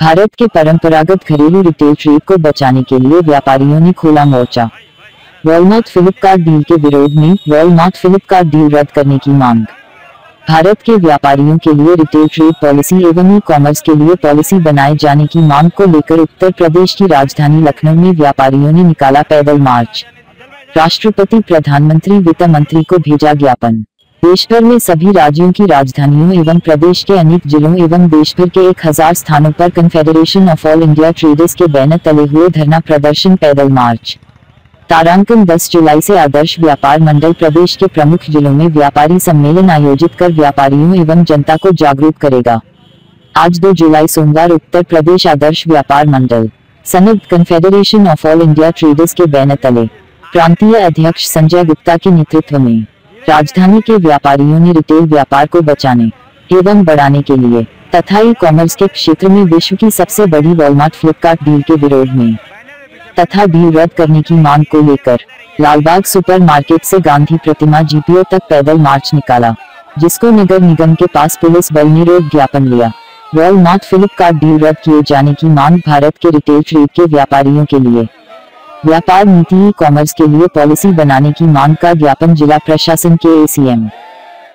भारत के परंपरागत घरेलू रिटेल ट्रेड को बचाने के लिए व्यापारियों ने खोला मोर्चा। वॉलमार्ट फ्लिपकार्ट डील के विरोध में वॉलमार्ट फ्लिपकार्ट डील रद्द करने की मांग। भारत के व्यापारियों के लिए रिटेल ट्रेड पॉलिसी एवं ई कॉमर्स के लिए पॉलिसी बनाए जाने की मांग को लेकर उत्तर प्रदेश की राजधानी लखनऊ में व्यापारियों ने निकाला पैदल मार्च। राष्ट्रपति प्रधानमंत्री वित्त मंत्री को भेजा ज्ञापन। देश भर में सभी राज्यों की राजधानियों एवं प्रदेश के अनेक जिलों एवं देश भर के एक हज़ार स्थानों पर confederation of all India traders के बैनर तले हुए धरना प्रदर्शन पैदल मार्च। तारांकन 10 जुलाई से आदर्श व्यापार मंडल प्रदेश के प्रमुख जिलों में व्यापारी सम्मेलन आयोजित कर व्यापारियों एवं जनता को जागरूक करेगा। आज 2 जुलाई सोमवार उत्तर प्रदेश आदर्श व्यापार मंडल संयुक्त confederation of all India traders के बैनर तले, प्रांतीय अध्यक्ष संजय गुप्ता के नेतृत्व में, राजधानी के व्यापारियों ने रिटेल व्यापार को बचाने एवं बढ़ाने के लिए, तथा ई कॉमर्स के क्षेत्र में विश्व की सबसे बड़ी वॉलमार्ट फ्लिपकार्ट डील के विरोध में। तथा डील रद्द करने की मांग को लेकर लालबाग सुपरमार्केट से गांधी प्रतिमा जीपीओ तक पैदल मार्च निकाला, जिसको नगर निगम के पास पुलिस बल ने रोक ज्ञापन लिया। वॉलमार्ट फ्लिपकार्ट डील रद्द किए जाने की मांग भारत के रिटेल ट्रेड के व्यापारियों के लिए। व्यापार नीति ई कॉमर्स के लिए पॉलिसी बनाने की मांग का ज्ञापन जिला प्रशासन के एसीएम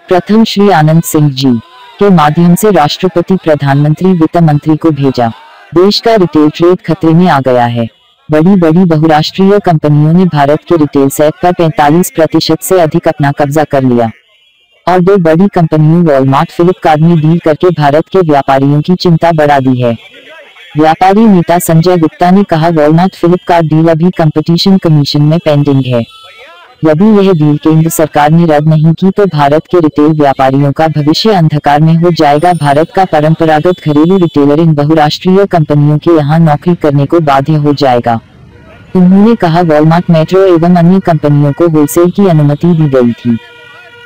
प्रथम श्री आनंद सिंह जी के माध्यम से राष्ट्रपति प्रधानमंत्री वित्त मंत्री को भेजा। देश का रिटेल ट्रेड खतरे में आ गया है। बड़ी बड़ी बहुराष्ट्रीय कंपनियों ने भारत के रिटेल सेट पर 45 प्रतिशत से अधिक अपना कब्जा कर लिया। और दो बड़ी कंपनियों वॉलमार्ट फ्लिपकार्ट ने डील करके भारत के व्यापारियों की चिंता बढ़ा दी है। व्यापारी नेता संजय गुप्ता ने कहा वॉलमार्ट फ्लिपकार्ट डील अभी कंपटीशन कमीशन में पेंडिंग है। यदि यह डील केंद्र सरकार ने रद्द नहीं की तो भारत के रिटेल व्यापारियों का भविष्य अंधकार में हो जाएगा। भारत का परंपरागत घरेलू रिटेलर इन बहुराष्ट्रीय कंपनियों के यहाँ नौकरी करने को बाध्य हो जाएगा। उन्होंने कहा वॉलमार्ट मेट्रो एवं अन्य कंपनियों को होलसेल की अनुमति दी गई थी।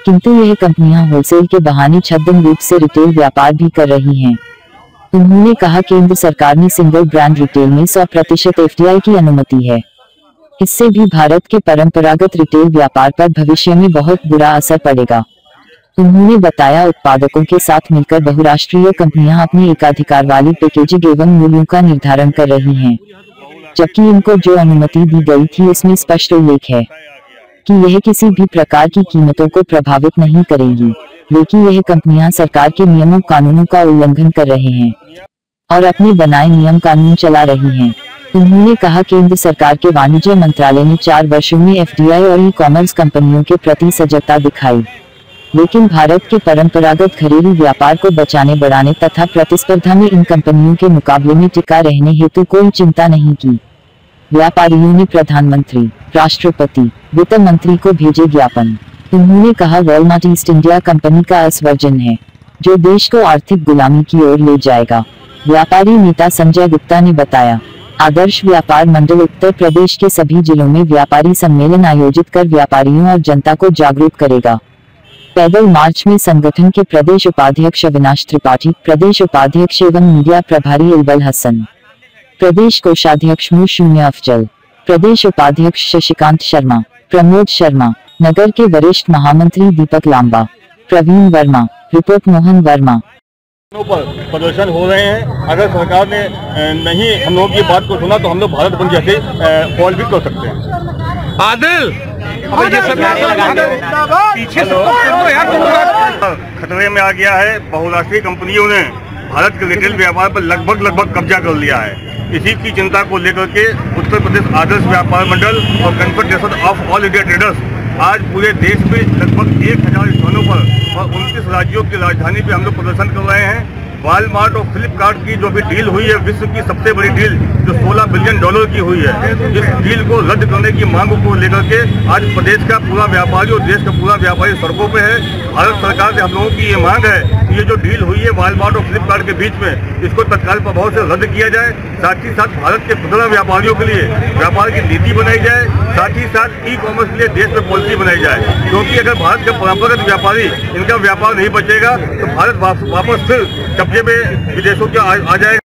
किंतु यह कंपनियाँ होलसेल के बहाने छद्म रूप से रिटेल व्यापार भी कर रही हैं। उन्होंने कहा, केंद्र सरकार ने सिंगल ब्रांड रिटेल में 100 प्रतिशत एफ़ की अनुमति है। इससे भी भारत के परंपरागत रिटेल व्यापार पर भविष्य में बहुत बुरा असर पड़ेगा उन्होंने बताया, उत्पादकों के साथ मिलकर बहुराष्ट्रीय कंपनियाँ अपने एकाधिकार वाली पैकेजिंग एवं मूल्यों का निर्धारण कर रही हैं जबकि इनको जो अनुमति दी गई थी, उसमें स्पष्ट उल्लेख है कि यह किसी भी प्रकार की कीमतों को प्रभावित नहीं करेगी लेकिन यह कंपनियाँ सरकार के नियमों कानूनों का उल्लंघन कर रहे हैं और अपने बनाए नियम कानून चला रही हैं। उन्होंने कहा केंद्र सरकार के वाणिज्य मंत्रालय ने चार वर्षों में एफडीआई और ई कॉमर्स कंपनियों के प्रति सजगता दिखाई। लेकिन भारत के परंपरागत घरेलू व्यापार को बचाने, बढ़ाने तथा प्रतिस्पर्धा में इन कंपनियों के मुकाबले में टिका रहने हेतु कोई चिंता नहीं की। व्यापारियों ने प्रधानमंत्री, राष्ट्रपति, वित्त मंत्री को भेजे ज्ञापन। उन्होंने कहा, वॉलमार्ट ईस्ट इंडिया कंपनी का असवर्जन है, जो देश को आर्थिक गुलामी की ओर ले जाएगा। व्यापारी नेता संजय गुप्ता ने बताया। आदर्श व्यापार मंडल उत्तर प्रदेश के सभी जिलों में व्यापारी सम्मेलन आयोजित कर व्यापारियों और जनता को जागरूक करेगा। पैदल मार्च में संगठन के प्रदेश उपाध्यक्ष अविनाश त्रिपाठी, प्रदेश उपाध्यक्ष एवं मीडिया प्रभारी इलबल हसन, प्रदेश कोषाध्यक्ष शून्य अफजल, प्रदेश उपाध्यक्ष शशिकांत शर्मा, प्रमोद शर्मा, नगर के वरिष्ठ महामंत्री दीपक लांबा, प्रवीण वर्मा, रिपोर्ट मोहन वर्मा पर प्रदर्शन हो रहे हैं। अगर सरकार ने नहीं हम लोगों की बात को सुना तो हम लोग भारत बंद जैसे कॉल भी कर सकते हैं। लोग। खतरे में आ गया है बहुराष्ट्रीय कंपनियों ने भारत के रिटेल व्यापार पर लगभग लगभग कब्जा कर लिया है। इसी की चिंता को लेकर के उत्तर प्रदेश आदर्श व्यापार मंडल और confederation of all India traders आज पूरे देश में लगभग एक हज़ार स्थानों पर और उनतीस राज्यों की राजधानी पे हम लोग प्रदर्शन कर रहे हैं। वालमार्ट और फ्लिपकार्ट की जो भी डील हुई है, विश्व की सबसे बड़ी डील जो 16 बिलियन डॉलर की हुई है, इस डील को रद्द करने की मांग को लेकर के आज प्रदेश का पूरा व्यापारी और देश का पूरा व्यापारी सड़कों पे है। भारत सरकार से हम लोगों की ये मांग है कि ये जो डील हुई है वालमार्ट और फ्लिपकार्ट के बीच में, इसको तत्काल प्रभाव से रद्द किया जाए। साथ ही साथ भारत के खुदरा व्यापारियों के लिए व्यापार की नीति बनाई जाए। साथ ही साथ ई कॉमर्स के लिए देश में पॉलिसी बनाई जाए। क्योंकि अगर भारत के परंपरागत व्यापारी, इनका व्यापार नहीं बचेगा तो भारत वापस फिर कब्जे में विदेशों के आ जाएगा।